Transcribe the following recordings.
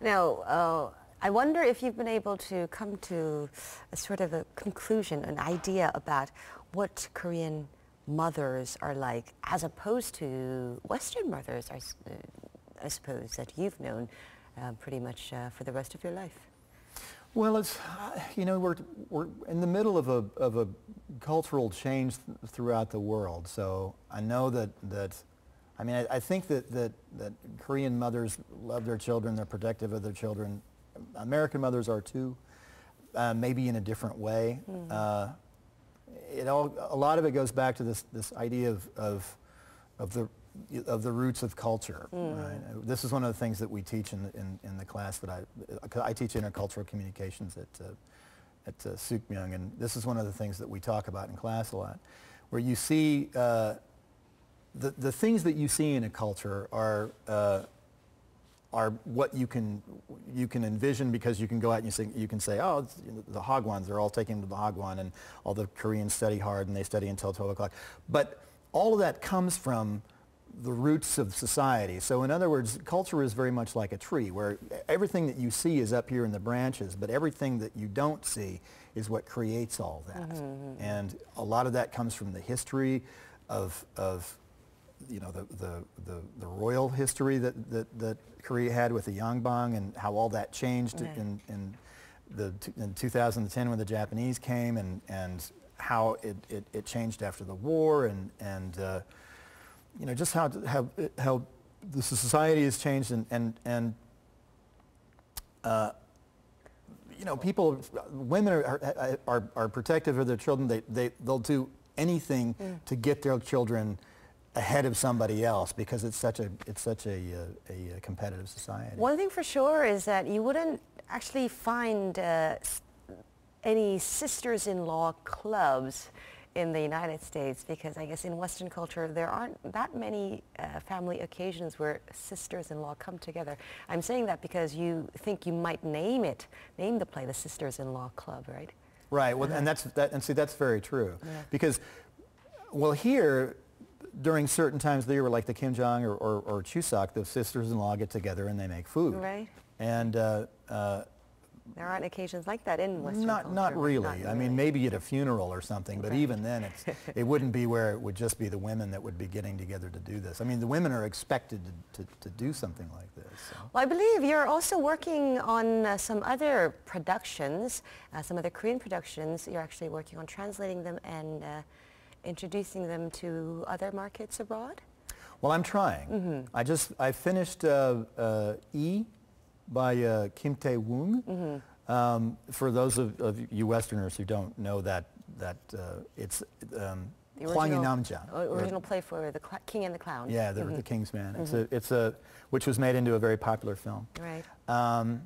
Now, uh, I wonder if you've been able to come to a sort of a conclusion, an idea about what Korean mothers are like as opposed to Western mothers, I, uh, I suppose, that you've known uh, pretty much uh, for the rest of your life. Well, it's, you know, we're, we're in the middle of a, of a cultural change th- throughout the world. So I know that, that I mean, I, I, think that, that, that Korean mothers love their children, they're protective of their children. American mothers are too, uh, maybe in a different way. Mm. Uh, it all, a lot of it goes back to this, this idea of, of, of, the, of the roots of culture. Mm. Right? This is one of the things that we teach in the, in, in the class that I, I teach intercultural communications at, uh, at uh, Sookmyung, and this is one of the things that we talk about in class a lot, where you see uh, the, the things that you see in a culture are uh, are what you can you can envision because you can go out and you, say, you can say, oh, the Hagwons, they're all taken to the Hagwon and all the Koreans study hard and they study until 12 o'clock. But all of that comes from the roots of society. So in other words, culture is very much like a tree where everything that you see is up here in the branches, but everything that you don't see is what creates all that. Mm-hmm. And a lot of that comes from the history of, of you know, the, the, the, the, royal history that, that, that Korea had with the Yangban and how all that changed right. in, in, the, in 2010 when the Japanese came and, and how it, it, it changed after the war and, and uh, you know, just how, how, how the society has changed and, and, and uh, you know, people, women are, are, are protective of their children. They, they, they'll do anything mm. to get their children ahead of somebody else because it's such a it's such a, uh, a, a competitive society. One thing for sure is that you wouldn't actually find uh, any sisters-in-law clubs in the United States because I guess in Western culture there aren't that many uh, family occasions where sisters-in-law come together. I'm saying that because you think you might name it, name the play the Sisters-in-Law Club, right? Right. Well, and that's that, and see that's very true yeah. because well here during certain times of the year, where like the Kimjang or, or, or Chuseok, the sisters-in-law get together and they make food. Right. And uh, uh, there aren't occasions like that in Western not, culture. Not really. Not really. I mean, maybe at a funeral or something, but right. even then, it's, it wouldn't be where it would just be the women that would be getting together to do this. I mean, the women are expected to, to, to do something like this. So. Well, I believe you're also working on uh, some other productions, uh, some other Korean productions. You're actually working on translating them and uh, introducing them to other markets abroad? Well, I'm trying. Mm-hmm. I just I finished uh, uh, E by uh, Kim Tae Woong. Mm-hmm. Um, for those of, of, you Westerners who don't know that that uh, it's um, the original, Namja, original play for the Cl- King and the Clown. Yeah, the, mm-hmm. the King's Man. It's a mm-hmm. it's a which was made into a very popular film. Right. Um,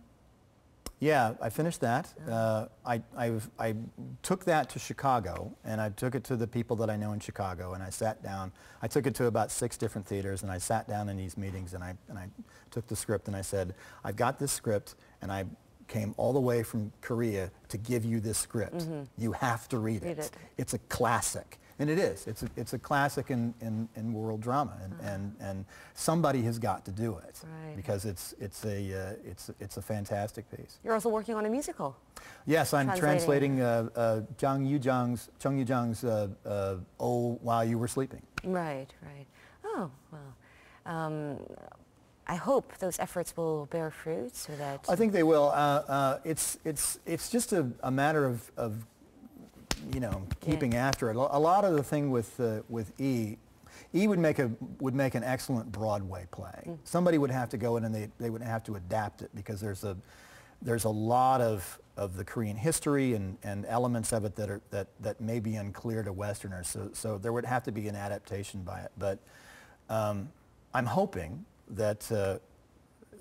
yeah, I finished that. Uh, I, I, I, took that to Chicago, and I took it to the people that I know in Chicago, and I sat down. I took it to about six different theaters, and I sat down in these meetings, and I, and I took the script, and I said, I've got this script, and I came all the way from Korea to give you this script. Mm-hmm. You have to read, read it. it. It's a classic. And it is. It's a, it's a classic in, in, in world drama, and, uh-huh. and, and somebody has got to do it right. because it's, it's, a, uh, it's, it's a fantastic piece. You're also working on a musical. Yes, I'm translating, translating uh, uh, Jang Yu-jang's, Chung Yu-jang's uh, uh, Oh While You Were Sleeping. Right, right. Oh, well. Um, I hope those efforts will bear fruit so that... I think they will. Uh, uh, it's, it's, it's just a, a matter of, of you know, keeping yeah. after it. A lot of the thing with uh, with E, E would make a would make an excellent Broadway play. Mm. Somebody would have to go in and they they would have to adapt it because there's a there's a lot of of the Korean history and, and elements of it that are that that may be unclear to Westerners. So so there would have to be an adaptation by it. But um, I'm hoping that. Uh,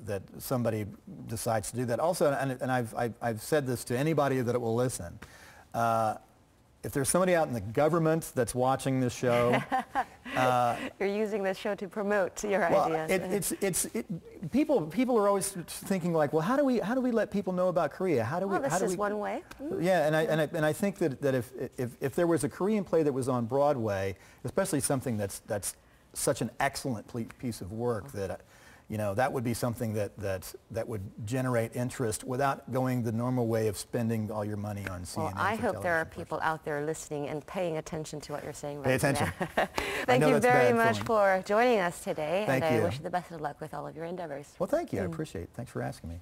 that somebody decides to do that. Also, and, and I've, I've, I've, said this to anybody that will listen, uh, if there's somebody out in the government that's watching this show, uh, you're using this show to promote your well, ideas. It, it's it's it, people people are always thinking like, well, how do we how do we let people know about Korea? How do well, we? This how do is we, one way. Yeah, and I, and I and I think that that if if if there was a Korean play that was on Broadway, especially something that's that's such an excellent piece of work that you know, that would be something that, that, that would generate interest without going the normal way of spending all your money on CNN. Well, I hope there are people out there listening and paying attention to what you're saying Pay right attention. now. Thank you very much form. for joining us today, Thank and I wish you the best of luck with all of your endeavors. Well, thank you. I mm. appreciate it. Thanks for asking me.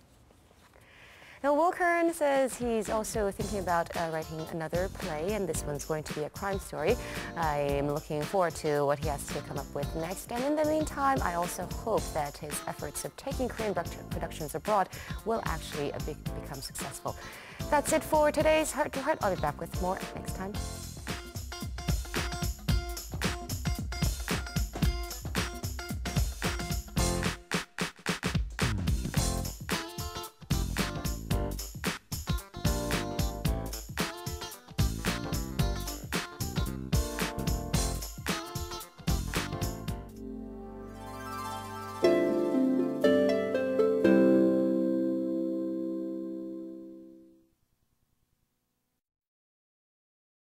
Now, Will Kern says he's also thinking about uh, writing another play, and this one's going to be a crime story. I am looking forward to what he has to come up with next. And in the meantime, I also hope that his efforts of taking Korean productions abroad will actually be- become successful. That's it for today's Heart to Heart. I'll be back with more next time.